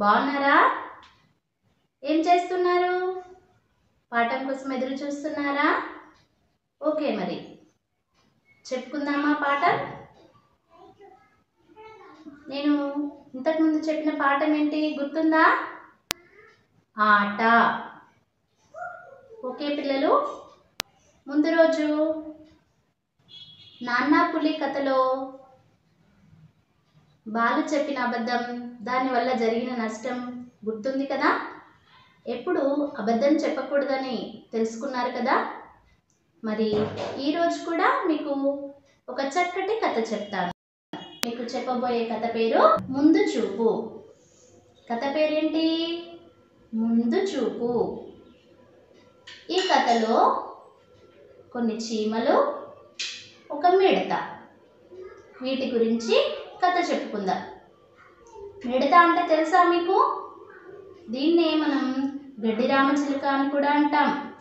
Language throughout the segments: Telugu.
బాగున్నారా? ఏం చేస్తున్నారు? పాఠం కోసం ఎదురు చూస్తున్నారా? ఓకే మరి. చెప్పుకుందామా పాఠం? నేను ఇంతకుముందు చెప్పిన పాఠం ఏంటి? గుర్తుందా? ఆట. ఓకే పిల్లలు. ముందు రోజు నాన్న పులి కథలో బాలు చెప్పిన అబద్ధం దానివల్ల జరిగిన నష్టం గుర్తుంది కదా? ఎప్పుడు అబద్ధం చెప్పకూడదని తెలుసుకున్నారు కదా? మరి ఈరోజు కూడా మీకు ఒక చక్కటి కథ చెప్తాను. మీకు చెప్పబోయే కథ పేరు ముందు చూపు. కథ పేరేంటి? ముందు చూపు. ఈ కథలో కొన్ని చీమలు ఒక మిడత. వీటి గురించి కథ చెప్పుకుందాం. మిడత అంటే తెలుసా మీకు? దీన్నే మనం గడ్డి రామచిలుక అని కూడా అంటాం.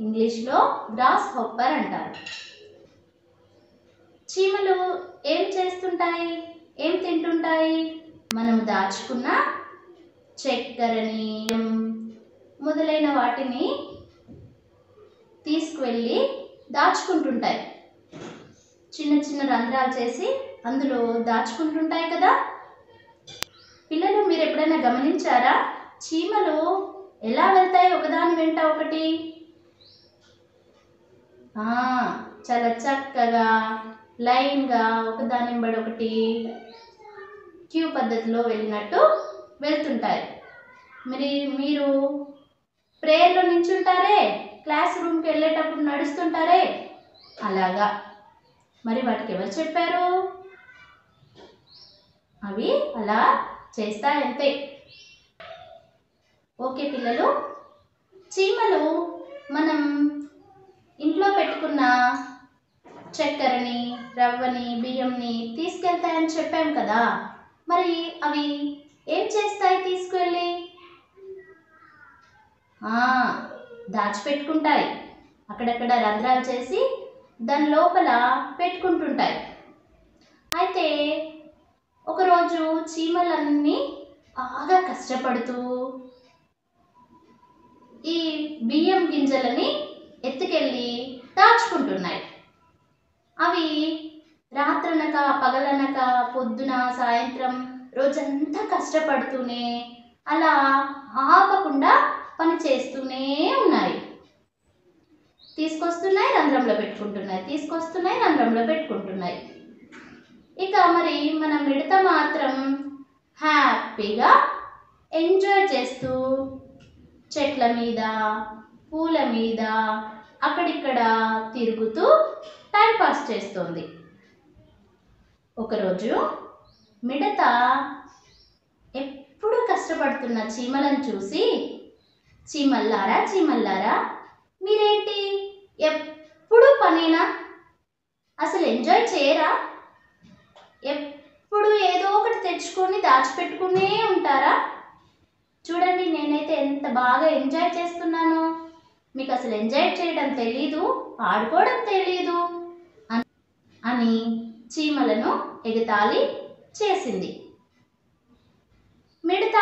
ఇంగ్లీష్లో గ్రాస్ హొప్పర్ అంటారు. చీమలు ఏం చేస్తుంటాయి? ఏం తింటుంటాయి? మనం దాచుకున్న చక్కెరని మొదలైన వాటిని తీసుకువెళ్ళి దాచుకుంటుంటాయి. చిన్న చిన్న రంధ్రాలు చేసి అందులో దాచుకుంటుంటాయి కదా? పిల్లలు మీరు ఎప్పుడైనా గమనించారా? చీమలు ఎలా వెళ్తాయి ఒకదాని వెంట ఒకటి? చాలా చక్కగా లైన్గా ఒకదాని వెంబడి ఒకటి. క్యూ పద్ధతిలో వెళ్ళినట్టు వెళ్తుంటాయి. మరి మీరు ప్రేయర్లో నించుంటారే క్లాస్ రూమ్కి వెళ్ళేటప్పుడు నడుస్తుంటారే? అలాగా. మరి వాటికి ఎవరు చెప్పారు? అవి అలా చేస్తాయంతే ఓకే పిల్లలు చీమలు మనం ఇంట్లో పెట్టుకున్న చక్కెరని రవ్వని బియ్యంని తీసుకెళ్తాయని చెప్పాం కదా. మరి అవి ఏం చేస్తాయి తీసుకెళ్ళి? దాచిపెట్టుకుంటాయి. అక్కడక్కడ రంధ్రాలు చేసి దాని లోపల పెట్టుకుంటుంటాయి. అయితే ఒకరోజు చీమలన్నీ బాగా కష్టపడుతూ ఈ బియ్యం గింజలని ఎత్తుకెళ్ళి దాచుకుంటున్నాయి. అవి రాత్రనక పగలనక పొద్దున సాయంత్రం రోజంతా కష్టపడుతూనే అలా ఆపకుండా పని చేస్తూనే ఉన్నాయి. తీసుకొస్తున్నాయి రంధ్రంలో పెట్టుకుంటున్నాయి తీసుకొస్తున్నాయి రంధ్రంలో పెట్టుకుంటున్నాయి. ఇక మరి మన మిడత మాత్రం హ్యాపీగా ఎంజాయ్ చేస్తూ చెట్ల మీద పూల మీద అక్కడిక్కడ తిరుగుతూ టైం పాస్ చేస్తుంది. ఒకరోజు మిడత ఎప్పుడు కష్టపడుతున్న చీమలను చూసి చీమల్లారా చీమల్లారా మీరేంటి? ఎప్పుడు పనేనా అసలు ఎంజాయ్ చేయరా? ఎప్పుడు ఏదో ఒకటి తెచ్చుకొని దాచిపెట్టుకునే ఉంటారా? చూడండి నేనైతే ఎంత బాగా ఎంజాయ్ చేస్తున్నానో. మీకు అసలు ఎంజాయ్ చేయడం తెలీదు ఆడుకోవడం తెలీదు అని చీమలను ఎగతాళి చేసింది. మిడత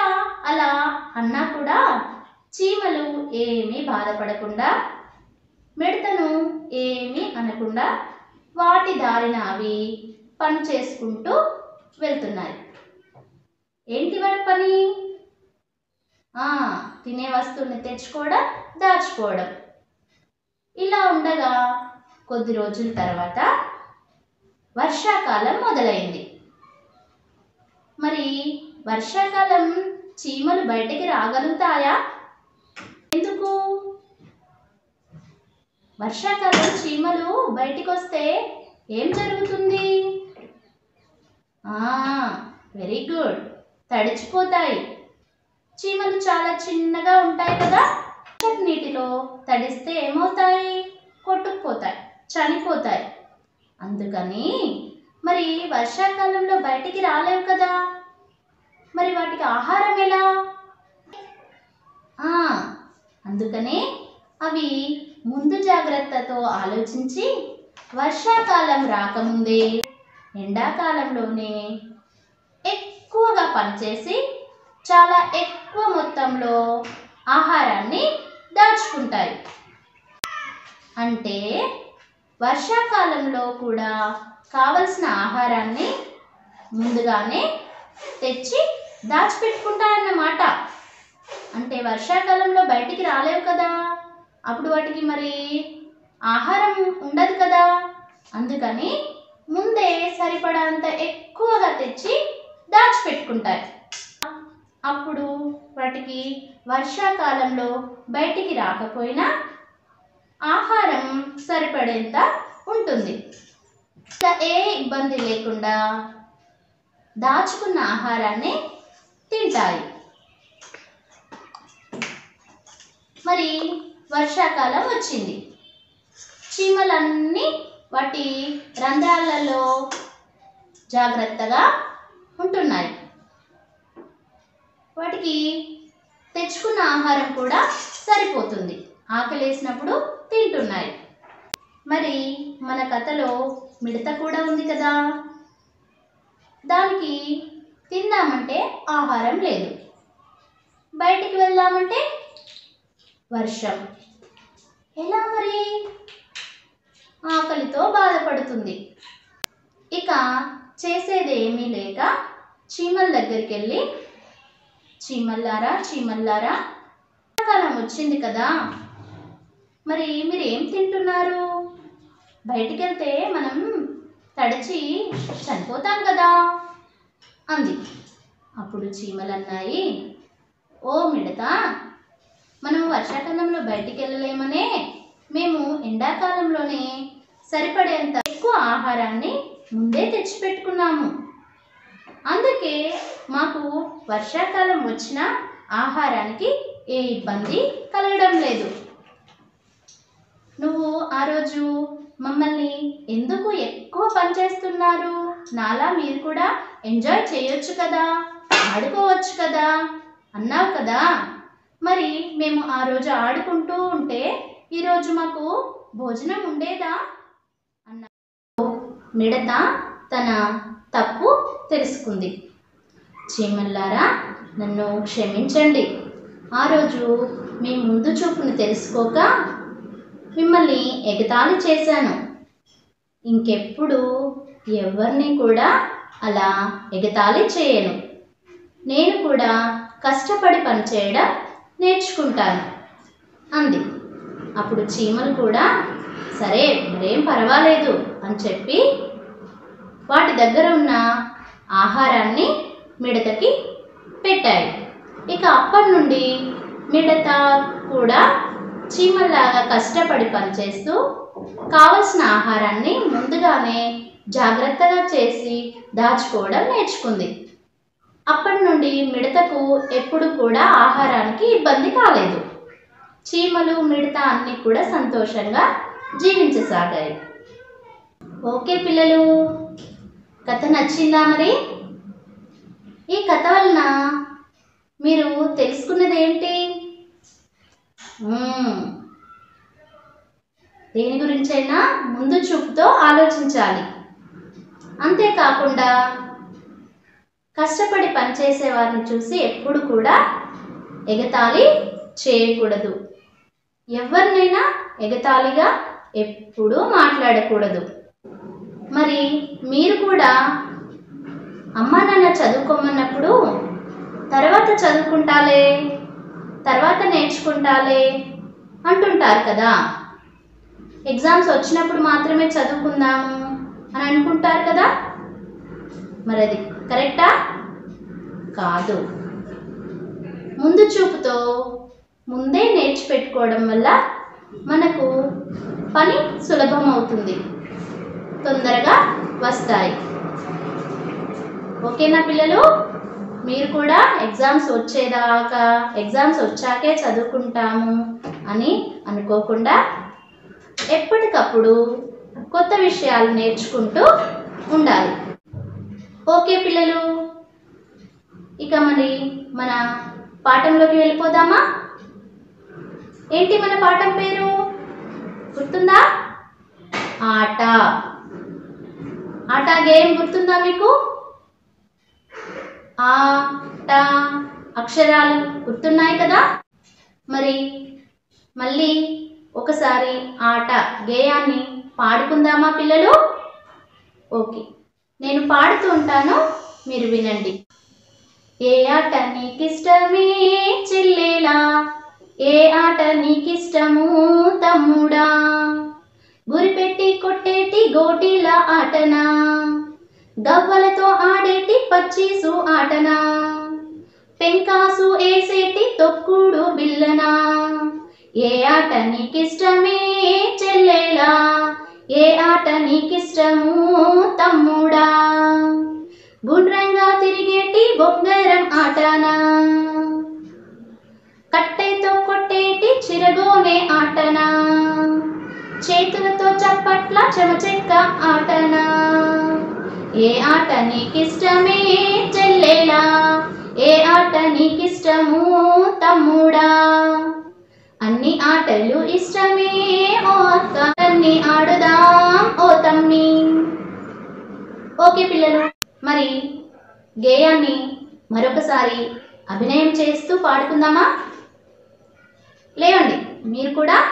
అలా అన్నా కూడా చీమలు ఏమీ బాధపడకుండా మిడతను ఏమీ అనకుండా వాటి దారిన అవి పని చేసుకుంటూ వెళ్తున్నారు. ఏంటి వాడి పని? తినే వస్తువుల్ని తెచ్చుకోవడం దాచుకోవడం. ఇలా ఉండగా కొద్ది రోజుల తర్వాత వర్షాకాలం మొదలైంది. మరి వర్షాకాలం చీమలు బయటికి రాగలుగుతాయా? ఎందుకు? వర్షాకాలం చీమలు బయటికి వస్తే ఏం జరుగుతుంది? వెరీ గుడ్ తడిచిపోతాయి. చీమలు చాలా చిన్నగా ఉంటాయి కదా? వర్షపు నీటిలో తడిస్తే ఏమవుతాయి? కొట్టుకుపోతాయి చనిపోతాయి. అందుకని మరి వర్షాకాలంలో బయటికి రాలేవు కదా? మరి వాటికి ఆహారం ఎలా? అందుకనే అవి ముందు జాగ్రత్తతో ఆలోచించి వర్షాకాలం రాకముందే ఎండాకాలంలోనే ఎక్కువగా పనిచేసి చాలా ఎక్కువ మొత్తంలో ఆహారాన్ని దాచుకుంటాయి. అంటే వర్షాకాలంలో కూడా కావలసిన ఆహారాన్ని ముందుగానే తెచ్చి దాచిపెట్టుకుంటాయన్నమాట అంటే వర్షాకాలంలో బయటికి రాలేవు కదా. అప్పుడు వాటికి మరి ఆహారం ఉండదు కదా. అందుకని ముందే సరిపడంత ఎక్కువగా తెచ్చి దాచిపెట్టుకుంటాయి అప్పుడు వాటికి వర్షాకాలంలో బయటికి రాకపోయినా ఆహారం సరిపడేంత ఉంటుంది. ఏ ఇబ్బంది లేకుండా దాచుకున్న ఆహారాన్ని తింటాయి మరి వర్షాకాలం వచ్చింది. చీమలన్నీ వాటి రంధ్రాలలో జాగ్రత్తగా ఉంటున్నాయి. వాటికి తెచ్చుకున్న ఆహారం కూడా సరిపోతుంది. ఆకలేసినప్పుడు తింటున్నాయి. మరి మన కథలో మిడత కూడా ఉంది కదా. దానికి తిందామంటే ఆహారం లేదు. బయటికి వెళ్దామంటే వర్షం. ఎలా మరి? ఆకలితో బాధపడుతుంది. ఇక చేసేది ఏమీ లేక చీమల దగ్గరికి వెళ్ళి చీమల్లారా చీమల్లారా కాలం వచ్చింది కదా. మరి మీరు ఏం తింటున్నారు? బయటికి వెళ్తే మనం తడిచి చనిపోతాం కదా. అంది. అప్పుడు చీమలు అన్నాయి ఓ మిడత మనం వర్షాకాలంలో బయటికి వెళ్ళలేమనే మేము ఎండాకాలంలోనే సరిపడేంత ఎక్కువ ఆహారాన్ని ముందే తెచ్చిపెట్టుకున్నాము. అందుకే మాకు వర్షాకాలం వచ్చిన ఆహారానికి ఏ ఇబ్బంది కలగడం లేదు. నువ్వు ఆ రోజు మమ్మల్ని ఎందుకు ఎక్కువ పనిచేస్తున్నారు నాలా మీరు కూడా ఎంజాయ్ చేయొచ్చు కదా? ఆడుకోవచ్చు కదా? అన్నావు కదా? మరి మేము ఆ రోజు ఆడుకుంటూ ఉంటే ఈరోజు మాకు భోజనం ఉండేదా? అన్న మిడత తన తప్పు తెలుసుకుంది. చీమల్లారా నన్ను క్షమించండి. ఆ రోజు మీ ముందు చూపును తెలుసుకోక మిమ్మల్ని ఎగతాళి చేశాను. ఇంకెప్పుడు ఎవరిని కూడా అలా ఎగతాళి చేయను. నేను కూడా కష్టపడి పనిచేయడం నేర్చుకుంటాను అంది. అప్పుడు చీమలు కూడా సరే మరేం పర్వాలేదు అని చెప్పి వాటి దగ్గర ఉన్న ఆహారాన్ని మిడతకి పెట్టాయి. ఇక అప్పటి నుండి మిడత కూడా చీమల్లాగా కష్టపడి పనిచేస్తూ కావలసిన ఆహారాన్ని ముందుగానే జాగ్రత్తగా చేసి దాచుకోవడం నేర్చుకుంది. అప్పటి నుండి మిడతకు ఎప్పుడు కూడా ఆహారానికి ఇబ్బంది కాలేదు. చీమలు మిడత అన్నీ కూడా సంతోషంగా జీవించసాగాయి. ఓకే పిల్లలు కథ నచ్చిందా మరి? ఈ కథ వలన మీరు తెలుసుకున్నది ఏంటి? దేని గురించైనా ముందు చూపుతో ఆలోచించాలి. అంతేకాకుండా కష్టపడి పనిచేసే వారిని చూసి ఎప్పుడు కూడా ఎగతాళి చేయకూడదు. ఎవరినైనా ఎగతాళిగా ఎప్పుడూ మాట్లాడకూడదు. మరి మీరు కూడా అమ్మా నాన్న చదువుకోమన్నప్పుడు తర్వాత చదువుకుంటాలే తర్వాత నేర్చుకుంటాలే అంటుంటారు కదా. ఎగ్జామ్స్ వచ్చినప్పుడు మాత్రమే చదువుకుందాము అని అనుకుంటారు కదా. మరి అది కరెక్టా? కాదు. ముందు చూపుతో ముందే నేర్చిపెట్టుకోవడం వల్ల మనకు పని సులభం అవుతుంది తొందరగా వస్తాయి. ఓకేనా పిల్లలు? మీరు కూడా ఎగ్జామ్స్ వచ్చేదాకా ఎగ్జామ్స్ వచ్చాకే చదువుకుంటాము అని అనుకోకుండా ఎప్పటికప్పుడు కొత్త విషయాలు నేర్చుకుంటూ ఉండాలి. ఓకే పిల్లలు? ఇక మరి మన పాఠంలోకి వెళ్ళిపోదామా? ఏంటి మన పాఠం పేరు? గుర్తుందా? ఆట. ఆట గేమ్ గుర్తుందా మీకు? ఆ ట అక్షరాలు గుర్తున్నాయి కదా? మరి మళ్ళీ ఒకసారి ఆట గేయాన్ని పాడుకుందామా పిల్లలు? ఓకే. నేను పాడుతూ ఉంటాను మీరు వినండి. ఏ ఆట నీకిష్టమే చెల్లేలా? ఏ ఆట నీకిష్టము తమ్ముడా? గురిపెట్టి కొట్టేటి గోటీల ఆటనా? గవ్వలతో ఆడేటి పచ్చీసు ఆటనా? పెంకాసు ఏసేటి తొక్కుడు బిల్లనా? ఏ ఆట నీకిష్టమే చెల్లేలా? ఏ ఆట నీకిష్టము తమ్ముడా? గుండ్రంగా తిరిగేటి బొంగరం ఆటనా? కట్టెతో కొట్టేటి చిరగోనే ఆటనా? చేతులతో చప్పట్ల చెమచెక్క ఆటనా? ఏ ఆట నీకిష్టమే చెల్లేలా? ఏ ఆట నీకిష్టము తమ్ముడా? అన్ని ఆటలు ఇష్టమే ఓ అక్క అన్ని ఆడుదాం ఓ తమ్మి. ఓకే పిల్లలు మరి గేయాన్ని మరొకసారి అభినయం చేస్తూ పాడుకుందామా? లేవండి. మీరు కూడా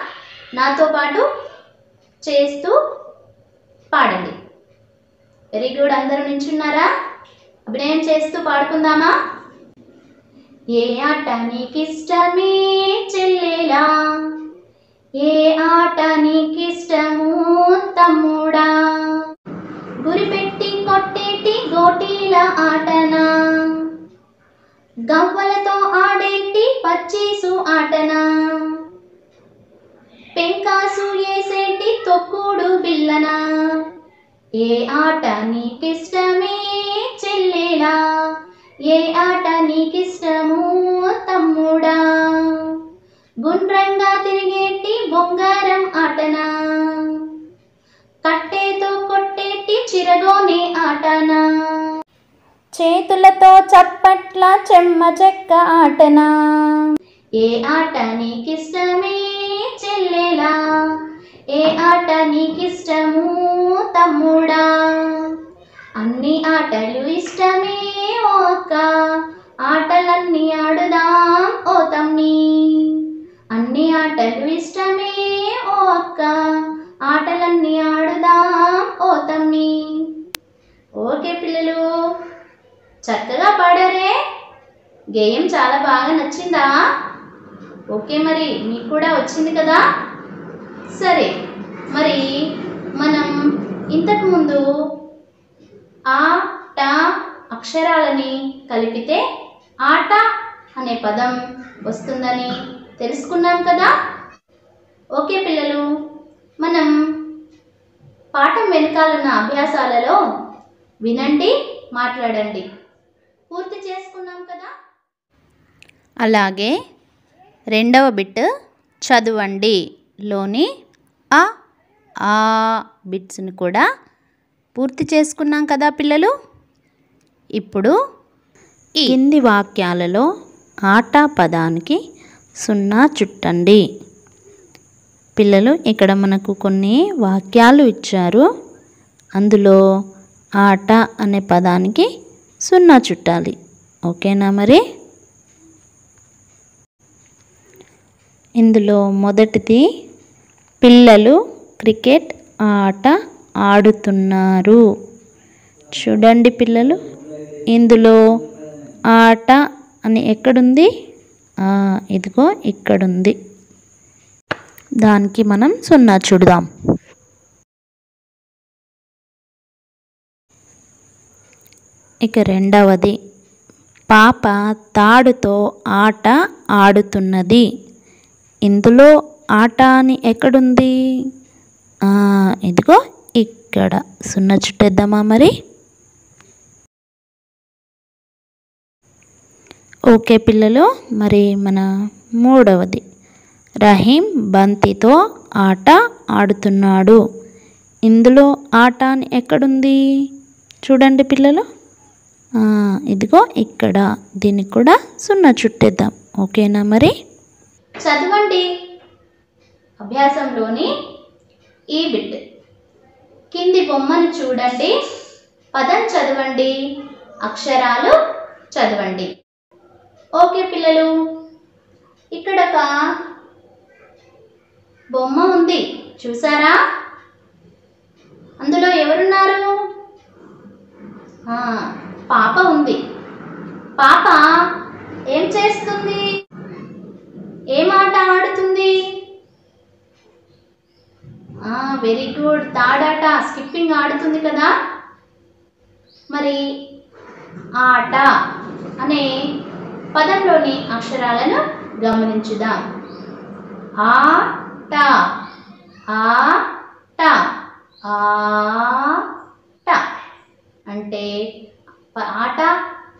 నాతో పాటు చేస్తూ పాడండి. Very good. అందరూ నించున్నారా అభినయం చేస్తూ పాడుకుందామా? ఏ ఆట నీకిష్టమే చెల్లేలా? ఏ ఆట నీకిష్టము తమ్ముడా? గురిపెట్టి కొట్టేటి గోటీల ఆటనా? గవ్వలతో ఆడేటి పచ్చీసు ఆటనా పెంకాసు వేసేటి తొక్కుడు బిల్లనా? ఏ ఆట నీకిష్టమే చెల్లెలా? ఏ ఆట నీకిష్టము తమ్ముడా? గుండ్రంగా తిరిగేటి బొంగారం ఆటనా? కట్టెతో కొట్టేటి చిరగోనే ఆటనా? చేతులతో చప్పట్ల చెమ్మ చెక్క ఆటనా? ఏ ఆట నీకిష్టమే చెల్లెలా? ఏ ఆట నీకిష్టము తమ్ముడా? అన్ని ఆటలు ఇష్టమే ఓ ఆటలన్నీ ఆడుదాం ఓ తమ్మి. అన్ని ఆటలు ఇష్టమే ఒక్క ఆటలన్నీ ఆడుదాం ఓ తమ్మి. ఓకే పిల్లలు చక్కగా పాడారే. గేయం చాలా బాగా నచ్చిందా? ఓకే మరి మీకు కూడా వచ్చింది కదా? సరే మరి మనం ఇంతకుముందు ఆ ట అక్షరాలని కలిపితే ఆట అనే పదం వస్తుందని తెలుసుకున్నాం కదా? ఓకే పిల్లలు మనం పాఠం వెనకాలన్న అభ్యాసాలలో వినండి మాట్లాడండి. పూర్తి చేసుకున్నాం కదా? అలాగే రెండవ బిట్ చదవండి. లోని ఆ ఆ బిట్స్ని కూడా పూర్తి చేసుకున్నాం కదా పిల్లలు? ఇప్పుడు ఈ కింది వాక్యాలలో ఆట పదానికి సున్నా చుట్టండి. పిల్లలు ఇక్కడ మనకు కొన్ని వాక్యాలు ఇచ్చారు. అందులో ఆట అనే పదానికి సున్నా చుట్టాలి. ఓకేనా మరి? ఇందులో మొదటిది పిల్లలు క్రికెట్ ఆట ఆడుతున్నారు. చూడండి పిల్లలు ఇందులో ఆట అని ఎక్కడుంది? ఇదిగో ఇక్కడుంది. దానికి మనం సున్నా చూడదాం. ఇక రెండవది పాప తాడుతో ఆట ఆడుతున్నది. ఇందులో ఆట అని ఎక్కడుంది? ఇదిగో ఇక్కడ. సున్నా చుట్టేద్దామా మరి? ఓకే పిల్లలు మరి మన మూడవది రహీం బంతితో ఆట ఆడుతున్నాడు. ఇందులో ఆట అని ఎక్కడుంది? చూడండి పిల్లలు. ఇదిగో ఇక్కడ దీనికి కూడా సున్నా చుట్టేద్దాం. ఓకేనా మరి? చదవండి. అభ్యాసంలోని ఈ బిట్. కింది బొమ్మను చూడండి. పదం చదవండి. అక్షరాలు చదవండి. ఓకే పిల్లలు. ఇక్కడ ఒక బొమ్మ ఉంది. చూసారా? అందులో ఎవరున్నారు? పాప ఉంది. పాప ఏం చేస్తుంది? ఏం ఆట ఆడుతుంది? వెరీ గుడ్ తాడాట స్కిప్పింగ్ ఆడుతుంది కదా? మరి ఆట అనే పదంలోని అక్షరాలను గమనించుదాం. ఆట ఆట ట అంటే ఆట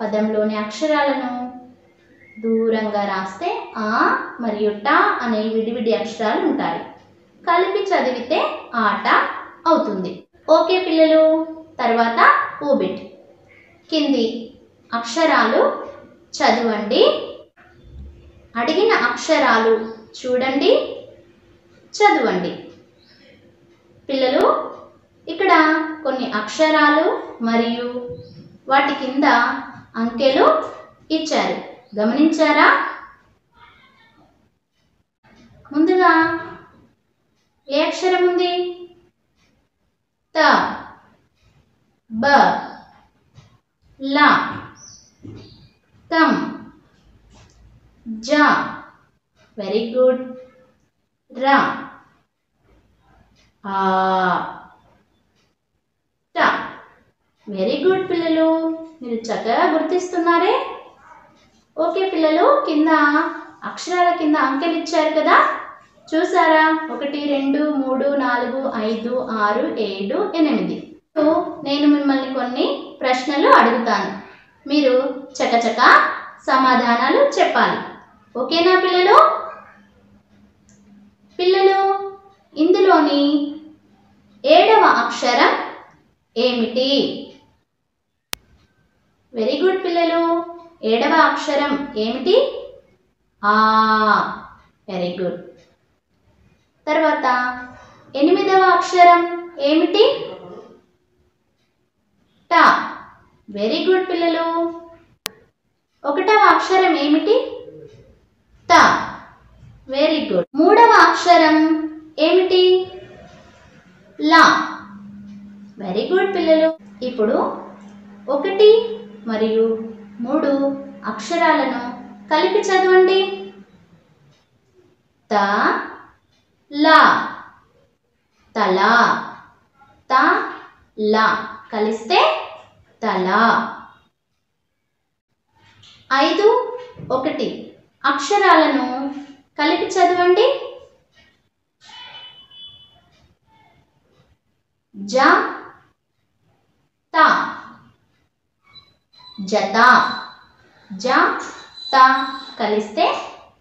పదంలోని అక్షరాలను దూరంగా రాస్తే ఆ మరియు ట అనే విడివిడి అక్షరాలు ఉంటాయి. కలిపి చదివితే ఆట అవుతుంది. ఓకే పిల్లలు తర్వాత ఊబిట్ కింది అక్షరాలు చదవండి. అడిగిన అక్షరాలు చూడండి చదవండి. పిల్లలు ఇక్కడ కొన్ని అక్షరాలు మరియు వాటి కింద అంకెలు ఇచ్చారు. గమనించారా? ముందుగా ఏ అక్షరం ఉంది? త బ ల తమ్ జ వెరీ గుడ్. ర ఆ ట వెరీ గుడ్ పిల్లలు. మీరు చక్కగా గుర్తిస్తున్నారే? ఓకే పిల్లలు కింద అక్షరాల కింద అంకెలు ఇచ్చారు కదా? చూసారా? ఒకటి రెండు మూడు నాలుగు ఐదు ఆరు ఏడు ఎనిమిది. నేను మిమ్మల్ని కొన్ని ప్రశ్నలు అడుగుతాను. మీరు చకచక సమాధానాలు చెప్పాలి. ఓకేనా పిల్లలు? పిల్లలు ఇందులోని ఏడవ అక్షరం ఏమిటి? వెరీ గుడ్ పిల్లలు. ఏడవ అక్షరం ఏమిటి? ఆ వెరీ గుడ్. తర్వాత ఎనిమిదవ అక్షరం ఏమిటి? ట. వెరీ గుడ్ పిల్లలు. ఒకటవ అక్షరం ఏమిటి? త. Very good. మూడవ అక్షరం ఏమిటి? లా. వెరీ గుడ్ పిల్లలు. ఇప్పుడు ఒకటి మరియు మూడు అక్షరాలను కలిపి చదవండి. త లా తల త లా కలిస్తే తలా. ఐదు ఒకటి అక్షరాలను కలిపి చదవండి. జ త. జత. జ త కలిస్తే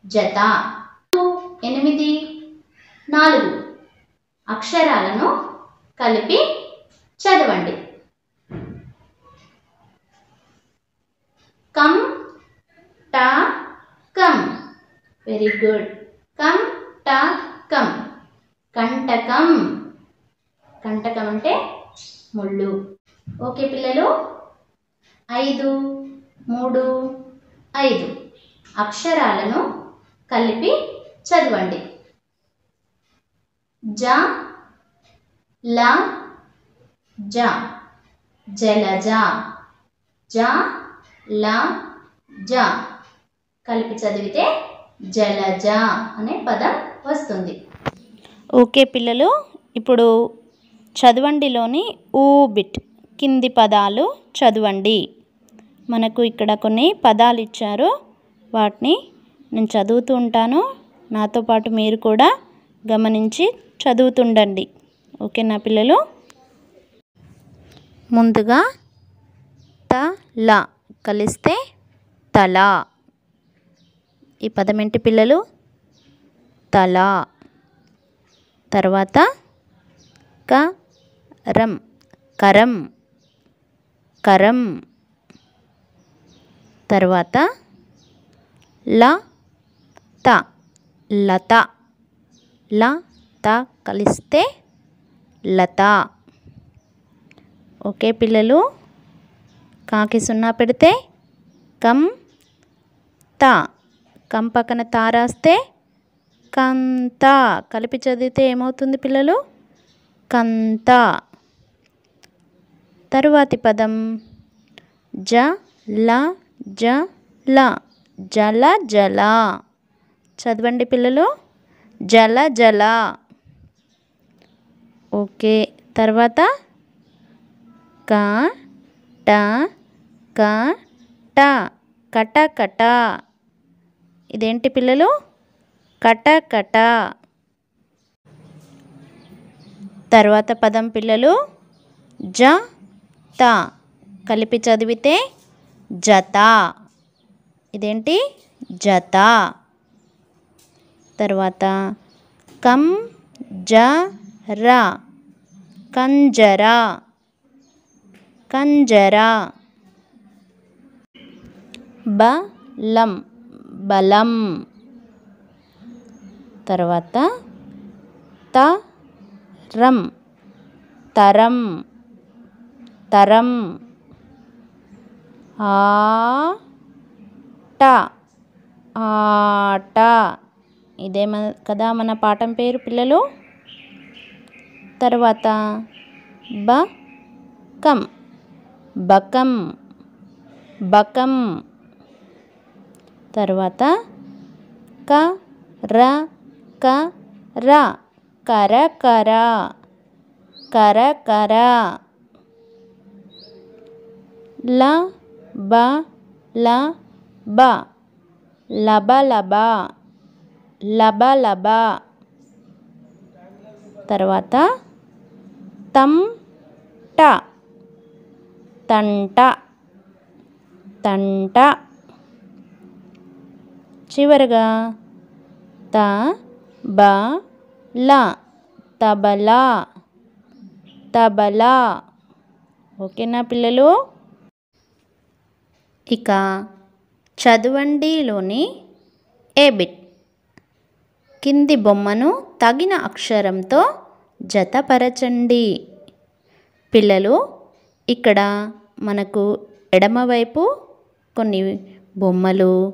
జత. ఎనిమిది. నాలుగు. అక్షరాలను కలిపి చదవండి. కం ట కం. Very good. కం ట కం. కంటకం. కంటకం అంటే ముళ్ళు. ఓకే పిల్లలు? ఐదు మూడు ఐదు. అక్షరాలను కలిపి చదవండి. జ ల జ. జలజ. జ ల జ. కలిపి చదివితే జలజ అనే పదం వస్తుంది. ఓకే పిల్లలు ఇప్పుడు చదవండిలోని ఊ బిట్ కింది పదాలు చదవండి. మనకు ఇక్కడ కొన్ని పదాలు ఇచ్చారు వాటిని నేను చదువుతూ ఉంటాను. నాతో పాటు మీరు కూడా గమనించి చదువుతుండండి. ఓకేనా పిల్లలు? ముందుగా తల కలిస్తే తల. ఈ పదం ఏంటి పిల్లలు? తల. తర్వాత క రం. కరం. కరం. తర్వాత ల త లత. ల త కలిస్తే లత. ఓకే పిల్లలు కాకి సున్నా పెడితే కం త. కం పక్కన తా రాస్తే కంత. కలిపి చదివితే ఏమవుతుంది పిల్లలు? కంత. తరువాతి పదం. జ ల జ ల. జల జల. చదవండి పిల్లలు. జల జల. ఓకే. తర్వాత క ట క ట. కట కట. ఇదేంటి పిల్లలు? కట కట. తర్వాత పదం పిల్లలు. జ త కలిపి చదివితే జత. ఇదేంటి? జత. తర్వాత కం జ ర. కంజర. కంజర. బలం బలం. తర్వాత తరం తరం. తరం ఆట ఆట ఇదే మన కదా మన పాఠం పేరు పిల్లలు? తర్వాత బకం బకం. బకం. తర్వాత క ర క ర. కర కర. కర కర. ల బ ల బ. లబ లబ. లబ లబ. తర్వాత తం ట. తంట. తంట. చివరగా త బ ల. తబలా. తబలా. ఓకేనా పిల్లలు? ఇక చదవండిలోని ఏబిట్. కింది బొమ్మను తగిన అక్షరంతో జతపరచండి. పిల్లలు ఇక్కడ మనకు ఎడమవైపు కొన్ని బొమ్మలు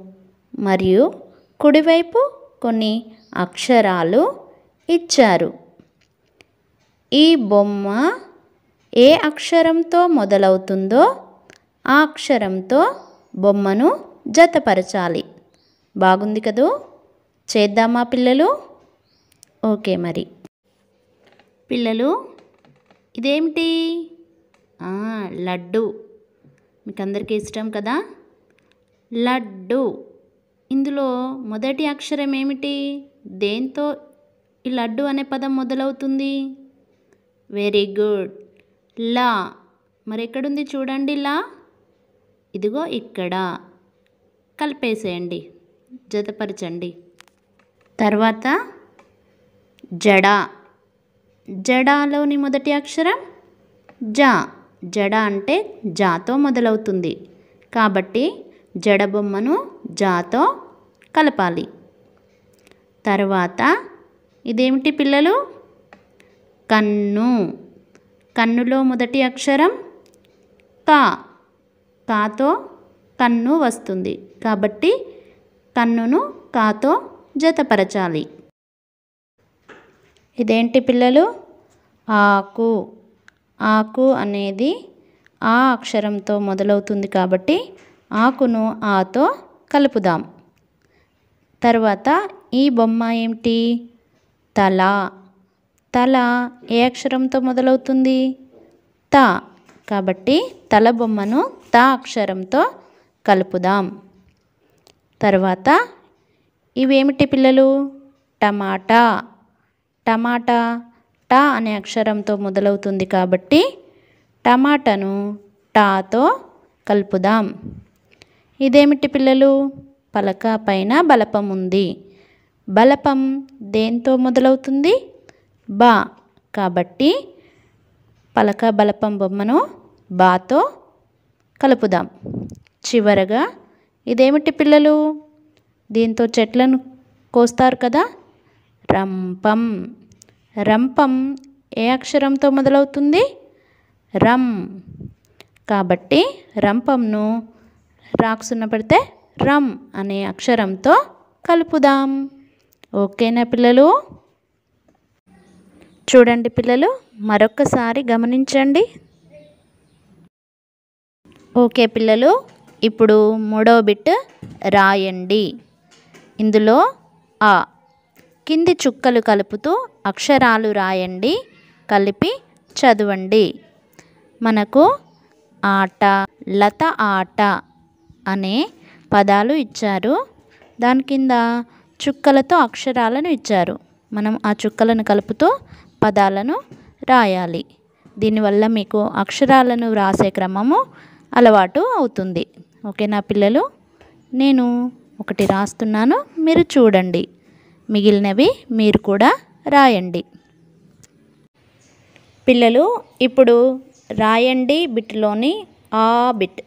మరియు కుడివైపు కొన్ని అక్షరాలు ఇచ్చారు. ఈ బొమ్మ ఏ అక్షరంతో మొదలవుతుందో ఆ అక్షరంతో బొమ్మను జతపరచాలి. బాగుంది కదూ? చేద్దామా పిల్లలు? ఓకే మరి. పిల్లలు ఇదేమిటి? లడ్డు. మీకు అందరికీ ఇష్టం కదా? లడ్డు. ఇందులో మొదటి అక్షరం ఏమిటి? దేంతో ఈ లడ్డు అనే పదం మొదలవుతుంది? Very good. లా. మరి ఎక్కడుంది చూడండి లా. ఇదిగో ఇక్కడ కలిపేసేయండి జతపరచండి. తర్వాత జడ. జడాలోని మొదటి అక్షరం జా. జడ అంటే జాతో మొదలవుతుంది. కాబట్టి జడ బొమ్మను జాతో కలపాలి. తర్వాత ఇదేమిటి పిల్లలు? కన్ను. కన్నులో మొదటి అక్షరం కా. కాతో కన్ను వస్తుంది. కాబట్టి కన్నును కాతో జతపరచాలి. ఇదేంటి పిల్లలు? ఆకు. ఆకు అనేది ఆ అక్షరంతో మొదలవుతుంది కాబట్టి ఆకును ఆతో కలుపుదాం. తర్వాత ఈ బొమ్మ ఏమిటి? తల. తల ఏ అక్షరంతో మొదలవుతుంది? త. కాబట్టి తల బొమ్మను త అక్షరంతో కలుపుదాం. తర్వాత ఇవేమిటి పిల్లలు? టమాటా. టమాటా టా అనే అక్షరంతో మొదలవుతుంది కాబట్టి టమాటాను టాతో కలుపుదాం. ఇదేమిటి పిల్లలు? పలక పైన బలపం ఉంది. బలపం దేంతో మొదలవుతుంది? బా. కాబట్టి పలక బలపం బొమ్మను బాతో కలుపుదాం. చివరగా ఇదేమిటి పిల్లలు? దీంతో చెట్లను కోస్తారు కదా? రంపం. రంపం ఏ అక్షరంతో మొదలవుతుంది? రం. కాబట్టి రంపంను రాక్సున్న పెడితే రమ్ అనే అక్షరంతో కలుపుదాం. ఓకేనా పిల్లలు? చూడండి పిల్లలు మరొకసారి గమనించండి. ఓకే పిల్లలు ఇప్పుడు మూడవ బిట్ రాయండి. ఇందులో ఆ కింది చుక్కలు కలుపుతూ అక్షరాలు రాయండి కలిపి చదవండి. మనకు ఆట లత ఆట అనే పదాలు ఇచ్చారు. దాని కింద చుక్కలతో అక్షరాలను ఇచ్చారు. మనం ఆ చుక్కలను కలుపుతూ పదాలను రాయాలి. దీనివల్ల మీకు అక్షరాలను వ్రాసే క్రమము అలవాటు అవుతుంది. ఓకేనా పిల్లలు నేను ఒకటి రాస్తున్నాను మీరు చూడండి. మిగిలినవి మీరు కూడా రాయండి. పిల్లలు ఇప్పుడు రాయండి బిట్లోని ఆ బిట్.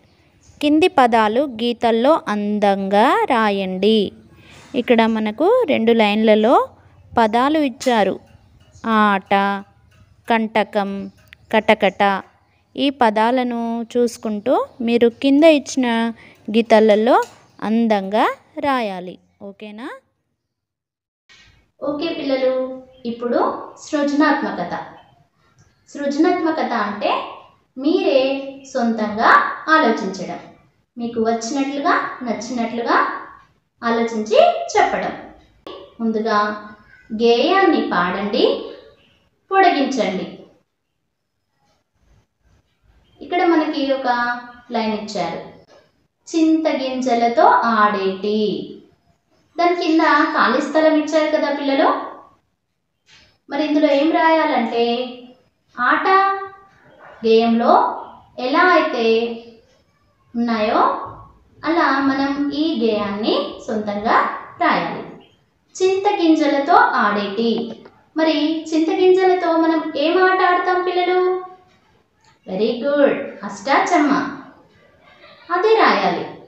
కింది పదాలు గీతల్లో అందంగా రాయండి. ఇక్కడ మనకు రెండు లైన్లలో పదాలు ఇచ్చారు. ఆట కంటకం కటకట ఈ పదాలను చూసుకుంటూ మీరు కింద ఇచ్చిన గీతలలో అందంగా రాయాలి. ఓకేనా? ఓకే పిల్లలు ఇప్పుడు సృజనాత్మకత. సృజనాత్మకత అంటే మీరే సొంతంగా ఆలోచించడం. మీకు వచ్చినట్లుగా నచ్చినట్లుగా ఆలోచించి చెప్పడం. ముందుగా గేయాన్ని పాడండి పొడిగించండి. ఇక్కడ మనకి ఒక లైన్ ఇచ్చారు. చింతగింజలతో ఆడేటి. దాని కింద ఖాళీ స్థలం ఇచ్చారు కదా పిల్లలు. మరి ఇందులో ఏం రాయాలంటే ఆట గేయంలో ఎలా అయితే ఉన్నాయో అలా మనం ఈ గేయాన్ని సొంతంగా రాయాలి. చింతగింజలతో ఆడేటి. మరి చింతగింజలతో మనం ఏం ఆట ఆడతాం పిల్లలు? వెరీ గుడ్ అష్టాచమ్మ అదే రాయాలి.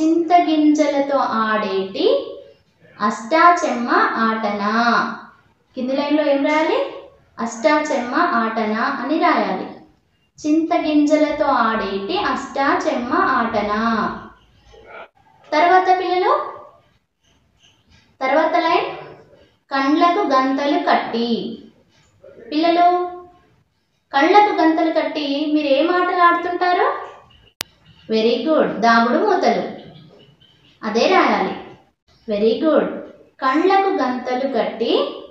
చింతగింజలతో ఆడేటి అష్టాచెమ్మ ఆటనా. కింది లైన్లో ఏం రాయాలి? అష్టాచెమ్మ ఆటనా అని రాయాలి. చింతగింజలతో ఆడేటి అష్టాచెమ్మ ఆటనా. తర్వాత పిల్లలు? తర్వాత లైన్? కండ్లకు గంతలు కట్టి. పిల్లలు? కళ్ళకు గంతలు కట్టి మీరు ఏం ఆటలు ఆడుతుంటారు? వెరీ గుడ్ దాగుడు మూతలు. అదే రాయాలి. వెరీ గుడ్ కళ్ళకు గంతలు కట్టి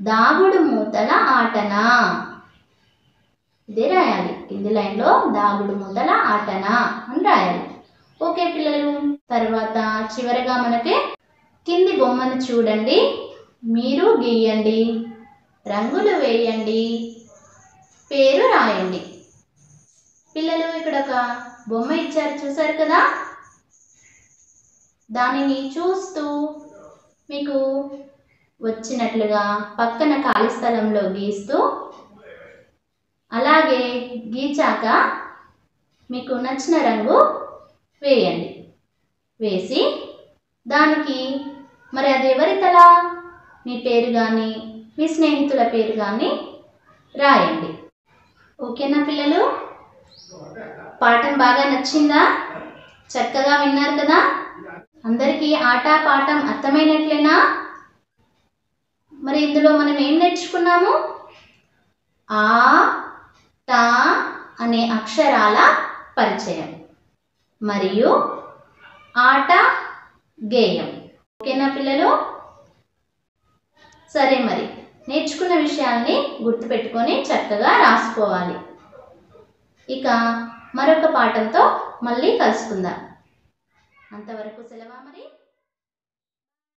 దాగుడు మూతల ఆటనా. ఇదే రాయాలి. కింది లైన్లో దాగుడు మూతల ఆటనా అని రాయాలి. ఓకే పిల్లలు తర్వాత చివరగా మనకి కింది బొమ్మను చూడండి. మీరు గీయండి. రంగులు వేయండి. పేరు రాయండి. పిల్లలు ఇక్కడ ఒక బొమ్మ ఇచ్చారు చూసారు కదా? దానిని చూస్తూ మీకు వచ్చినట్లుగా పక్కన ఖాళీ స్థలంలో గీస్తూ అలాగే గీచాక మీకు నచ్చిన రంగు వేయండి. వేసి దానికి మరి అది ఎవరి తల మీ పేరు కానీ మీ స్నేహితుల పేరు కానీ రాయండి. ఓకేనా పిల్లలు? పాఠం బాగా నచ్చిందా? చక్కగా విన్నారు కదా? అందరికీ ఆట పాఠం అర్థమైనట్లేనా? మరి ఇందులో మనం ఏం నేర్చుకున్నాము? ఆ టా అనే అక్షరాల పరిచయం మరియు ఆట గేయం. ఓకేనా పిల్లలు? సరే మరి. నేర్చుకున్న విషయాల్ని గుర్తుపెట్టుకొని చక్కగా రాసుకోవాలి. ఇక మరొక పాఠంతో మళ్ళీ కలుసుకుందాం. అంతవరకు సెలవా మరి?